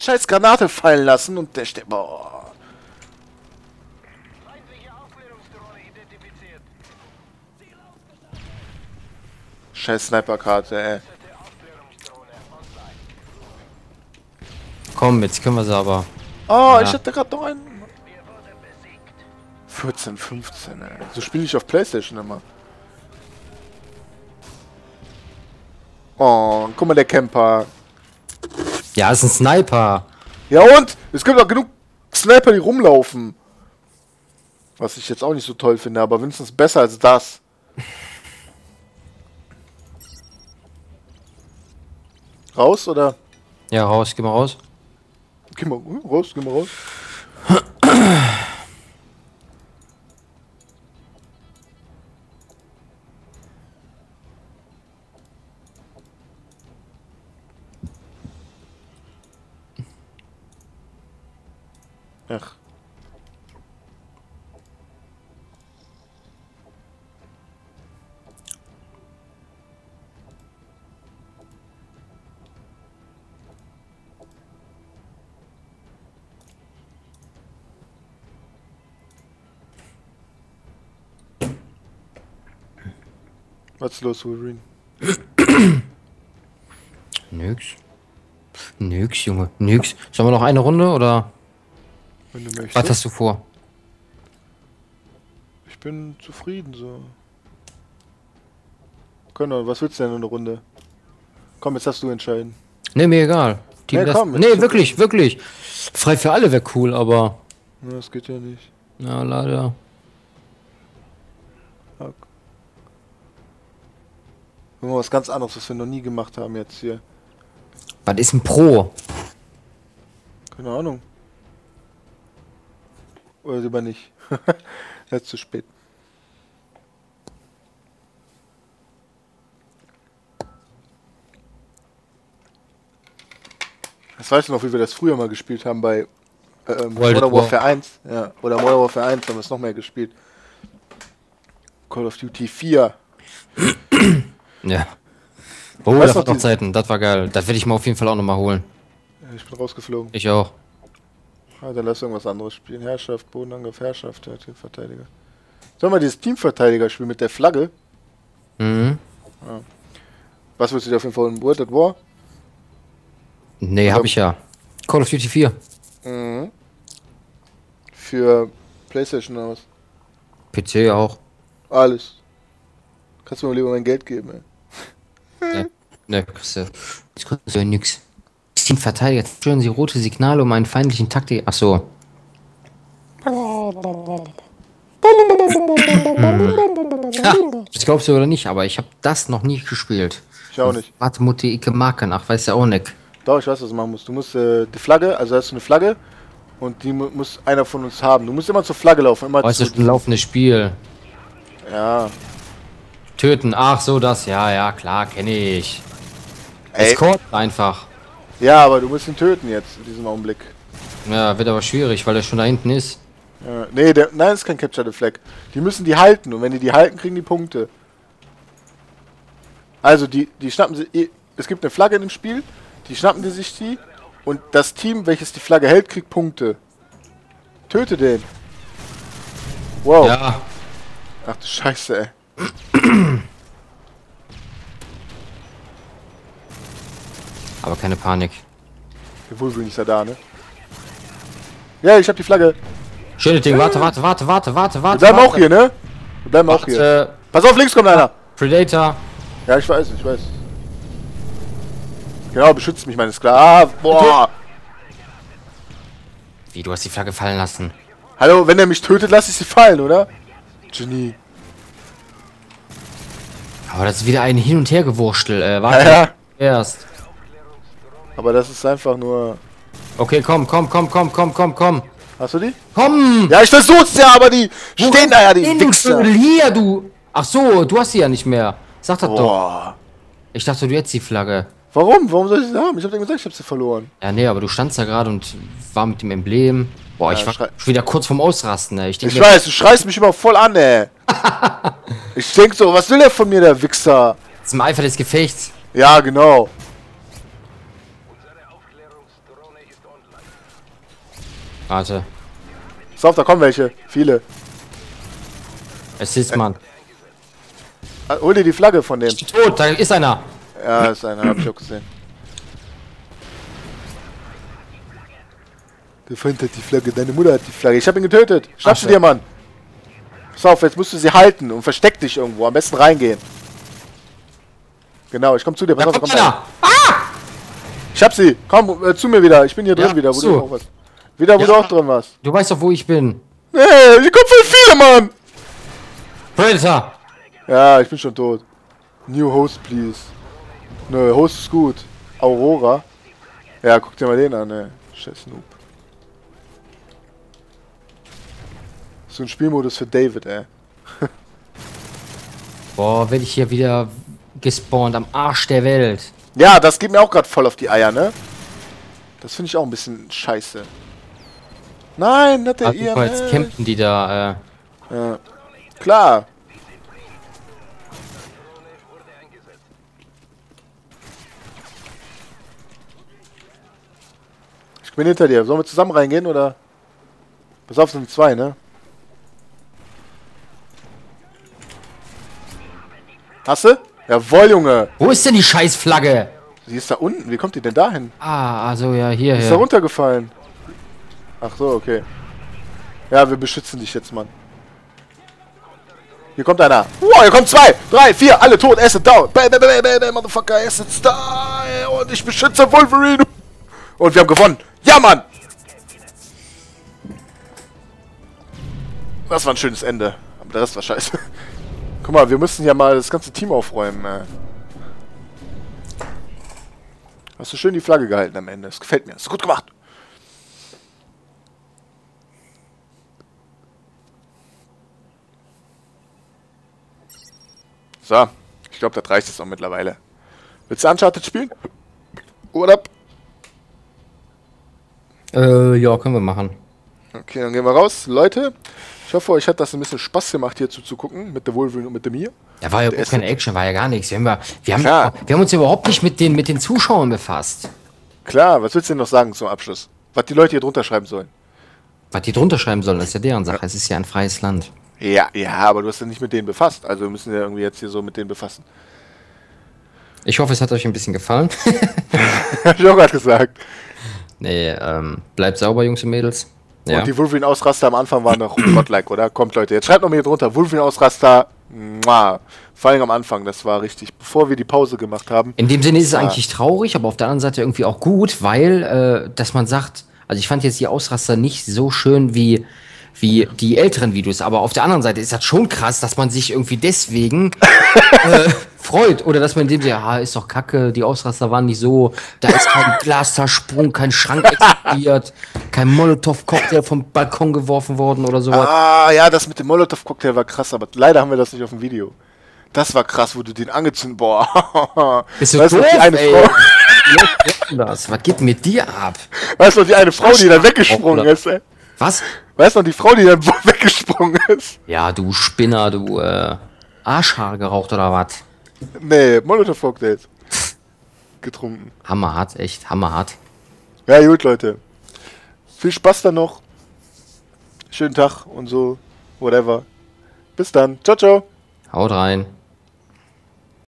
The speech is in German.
Scheiß Granate fallen lassen und der steht. Boah. Scheiß Sniperkarte, ey. Komm, jetzt können wir sie aber. Oh, Ja. ich hatte gerade noch einen. Wir wurden besiegt. 14, 15, ey. So spiele ich auf Playstation immer. Oh, guck mal, der Camper. Ja, ist ein Sniper. Ja und? Es gibt auch genug Sniper, die rumlaufen. Was ich jetzt auch nicht so toll finde, aber wenigstens besser als das. Raus oder? Ja, raus, geh mal raus. Geh mal hm, raus, geh mal raus. Ach. Was los, Wolverine? Nix. Nix, Junge. Nix. Sollen wir noch eine Runde oder Wenn du möchtest. was hast du vor? Ich bin zufrieden so. Können was willst du denn in eine Runde? Komm, jetzt hast du entscheiden. Ne, mir egal. Team Nee, komm, nee, wirklich, wirklich. Frei für alle wäre cool, aber. Ja, das geht ja nicht. Ja, leider. Fuck. Mal was ganz anderes, was wir noch nie gemacht haben jetzt hier. Was ist ein Pro? Keine Ahnung. Oder lieber nicht. jetzt zu spät. Das weißt du noch, wie wir das früher mal gespielt haben bei ähm, Modern War. Warfare 1. Ja, oder Modern Warfare 1 haben wir es noch mehr gespielt. Call of Duty 4. Ja. Oh, Weißt das noch war die- Zeiten. Das war geil. Das werde ich mir auf jeden Fall auch nochmal holen. Ich bin rausgeflogen. Ich auch. Ah, dann lass irgendwas anderes spielen. Herrschaft, Bodenangriff, Herrschaft, ja, Teamverteidiger. Sollen wir dieses Teamverteidiger spielen mit der Flagge? Mhm. Was willst du dir auf jeden Fall in World at War? Nee, hab ich ja. Call of Duty 4. Mhm. Für Playstation aus. PC auch. Alles. Kannst du mir lieber mein Geld geben, ey. Ne, ne, kriegst du. Das kostet ja nix. Teamverteidiger. Stören Sie rote Signale um einen feindlichen Taktik. Ach so. Ja, das glaubst du oder nicht, aber ich habe das noch nie gespielt. Ich auch nicht. Warte, Mutti, ich mag nach, weiß ja auch nicht. Doch, ich weiß, was du machen musst. Du musst äh, die Flagge, also hast du eine Flagge und die mu muss einer von uns haben. Du musst immer zur Flagge laufen, immer Oh, ist das ein laufendes Spiel. Ja. Töten, ach so, das, ja, ja, klar, kenne ich. Ey. Escort einfach. Ja, aber du musst ihn töten jetzt in diesem Augenblick. Ja, wird aber schwierig, weil er schon da hinten ist. Ja, nee, der, nein, ist kein Capture the Flag. Die müssen die halten und wenn die die halten, kriegen die Punkte. Also die, die schnappen sie. Es gibt eine Flagge in dem Spiel, die schnappen die sich die und das Team, welches die Flagge hält, kriegt Punkte. Töte den. Wow. Ja, Ach du Scheiße, ey. aber keine Panik. Der Wolverine ist ja da, ne? Ja, ich hab die Flagge. Schönes Ding, warte, warte, warte, warte, warte, Wir warte. bleiben warte. auch hier, ne? Wir bleiben auch hier. Warte, Pass auf, links kommt einer. Predator. Ja, ich weiß, ich weiß. Genau, beschützt mich, meine Sklaven. Ah, boah. Wie, du hast die Flagge fallen lassen. Hallo, wenn er mich tötet, lasse ich sie fallen, oder? Genie. Aber das ist wieder ein Hin- und Hergewurstel. Äh, warte. Ja, ja. Erst. Aber das ist einfach nur. Okay, komm, komm, komm, komm, komm, komm, komm. Hast du die? Komm! Ja, ich versuch's ja, aber die stehen da ja, die du Wichser. Hier, du! Ach so, du hast sie ja nicht mehr. Sag das doch. Boah. Ich dachte, du hättest die Flagge. Warum? Warum soll ich sie haben? Ich hab dir gesagt, ich hab sie verloren. Ja, nee, aber du standst da gerade und war mit dem Emblem. Boah, Ja, ich war schon wieder kurz vorm Ausrasten, ne? Ich Ich weiß, du schreist mich immer voll an, ey. ich denk so, was will der von mir, der Wichser? zum Eifer des Gefechts. Ja, genau. Warte. Pass auf, da kommen welche. Viele. Es ist, Mann. Ah, Hol dir die Flagge von dem. Tot, da ist einer. Ja, ist einer, hab ich auch gesehen. Der Feind hat die Flagge, deine Mutter hat die Flagge. Ich hab ihn getötet. Schnapp sie Ach, dir, Mann. Pass auf, jetzt musst du sie halten und versteck dich irgendwo. Am besten reingehen. Genau, ich komm zu dir. Pass Da auf, kommt einer. einer. Ich hab sie. Komm äh, zu mir wieder. Ich bin hier drin Ja, wieder, wo so. du auch warst. Wieder, wo Ja. du auch drin warst. Du weißt doch, wo ich bin. Nee, hier kommen voll viele, Mann. Predator. Ja, ich bin schon tot. New Host, please. Nö, Host ist gut. Aurora. Ja, guck dir mal den an, ey. Scheiß Noob. So ein Spielmodus für David, ey. Boah, werde ich hier wieder gespawnt am Arsch der Welt. Ja, das geht mir auch gerade voll auf die Eier, ne? Das finde ich auch ein bisschen scheiße. Nein, nicht der jetzt IMS. campen die da, äh. Ja. Klar. Ich bin hinter dir. Sollen wir zusammen reingehen oder? Pass auf, es sind zwei, ne? Hast du? Jawohl, Junge. Wo ist denn die Scheißflagge? Sie ist da unten. Wie kommt die denn dahin? Ah, also ja, hier, Die ist da runtergefallen. Ach so, okay. Ja, wir beschützen dich jetzt, Mann. Hier kommt einer. Wow, hier kommen zwei, drei, vier, alle tot, Asset down. Bam, bam, bam, bam, bam, Motherfucker, Assets da. Und ich beschütze Wolverine. Und wir haben gewonnen. Ja, Mann. Das war ein schönes Ende. Aber der Rest war scheiße. Guck mal, wir müssen ja mal das ganze Team aufräumen. Äh. Hast du schön die Flagge gehalten am Ende. Das gefällt mir. Hast du gut gemacht. So. Ich glaube, das reicht jetzt auch mittlerweile. Willst du Uncharted spielen? Oder? Äh, ja, können wir machen. Okay, dann gehen wir raus. Leute, ich hoffe, euch hat das ein bisschen Spaß gemacht, hier zuzugucken. Mit der Wolverine und mit dem mir. Da war ja ist keine Action, war ja gar nichts. Wir haben, ja- wir haben, Klar. wir haben uns überhaupt nicht mit den, mit den Zuschauern befasst. Klar, was willst du denn noch sagen zum Abschluss? Was die Leute hier drunter schreiben sollen? Was die drunter schreiben sollen, das ist ja deren Sache. Es ist ja ein freies Land. Ja, ja, aber du hast ja nicht mit denen befasst. Also wir müssen ja irgendwie jetzt hier so mit denen befassen. Ich hoffe, es hat euch ein bisschen gefallen. Hab ich auch gerade gesagt. nee, ähm, bleibt sauber, Jungs und Mädels. Ja. Und die Wolverine-Ausraster am Anfang waren noch godlike, oder? Kommt, Leute, jetzt schreibt noch mal hier drunter. Wolverine-Ausraster, vor allem am Anfang, das war richtig. Bevor wir die Pause gemacht haben. In dem Sinne ist es Ja. eigentlich traurig, aber auf der anderen Seite irgendwie auch gut, weil, äh, dass man sagt, also ich fand jetzt die Ausraster nicht so schön wie, wie die älteren Videos, aber auf der anderen Seite ist das schon krass, dass man sich irgendwie deswegen äh, freut oder dass man in dem Sinne, ja, ist doch kacke, die Ausraster waren nicht so, da ist kein Glas zersprungen, kein Schrank explodiert, kein Molotow-Cocktail vom Balkon geworfen worden oder sowas. Ah, ja, das mit dem Molotow-Cocktail war krass, aber leider haben wir das nicht auf dem Video. Das war krass, wo du den angezündet, boah. Bist du weißt doof, die eine ey? Frau, Was ist denn das? Was geht mit dir ab? weißt du, die eine Frau, die dann weggesprungen ist, ey? Was? Weißt du, die Frau, die dann weggesprungen ist? Ja, du Spinner, du äh, Arschhaare geraucht oder was? Nee, Molotow-Cocktails. Getrunken. Hammerhart, echt, hammerhart. Ja, gut, Leute. Viel Spaß dann noch. Schönen Tag und so. Whatever. Bis dann. Ciao, ciao. Haut rein.